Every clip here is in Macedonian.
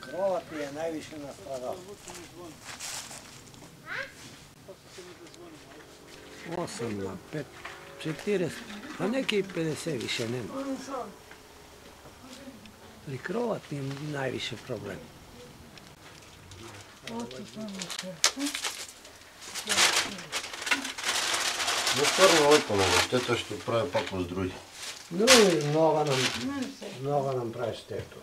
Krova ti je najviše nastavao. Osam na pet, četires, a neki 50 više nema. Ali krova ti je najviše problem. Oto Но второ лето на бащето ще правя пак с други. Ну и много нам, много нам правиш тето.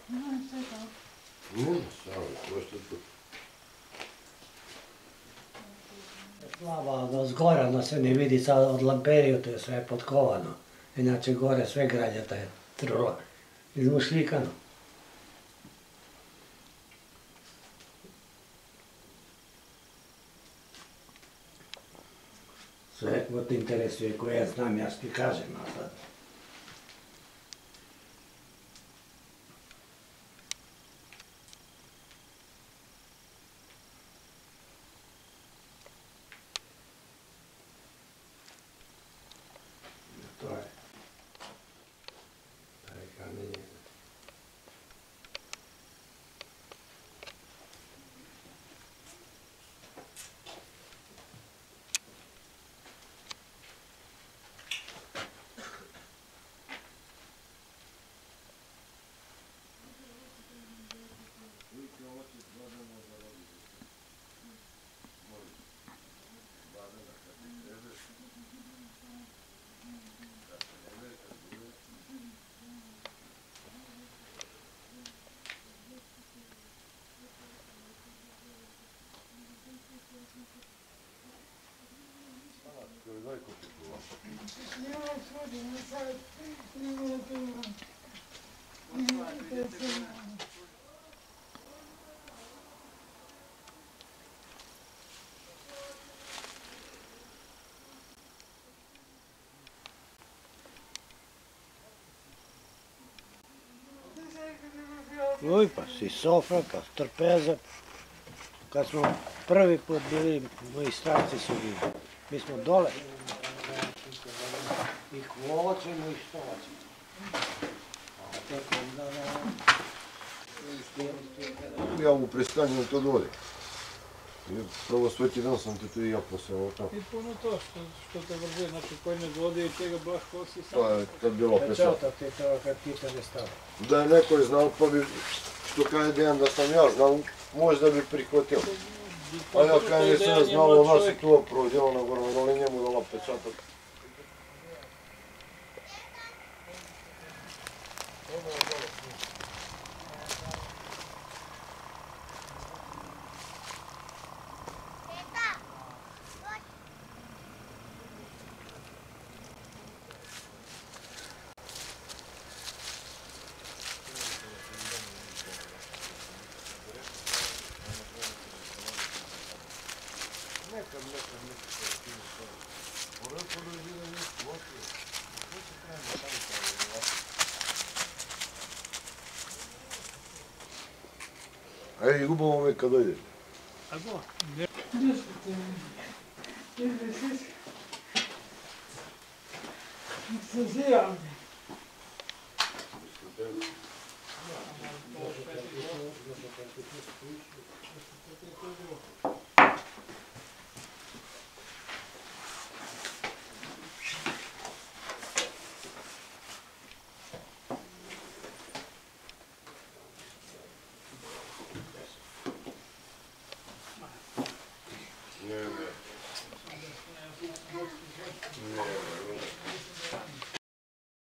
Ну, само, още тук. Слава, но сгора, но се не види са от лампериото, е све подковано. Иначе горе све граѓата е трова, измушликано. Се во те интересува кој ја знам, јас ти кажем, а сад. Тоа е. Тај камење. kupiti bilo? Ja, hodim sad, ne vidim. Ne vidim. Uj, pa si sofra, pa trpeza. Kad smo prvi put bili, moji stranci su bili. Mi smo dole. I hoćemo i što hoćemo. A tek onda da... Ја му пристанувам тоа дојде. И Прво свети ден сам те тој ја посебно така. И puno to što, što te vrže, znači koji ne vodi i čega baš kosi sam. Тоа е, тоа било песен. Печата ти тоа kad ти те не става. Да е некој знал, па би, што кај ден да сам јас знал, може да би прихватил. А ја кај не се знал, она се тоа проđelo на горе, дали njemu дала Ej, gubamo me kada ide. Ajmo. Thank you.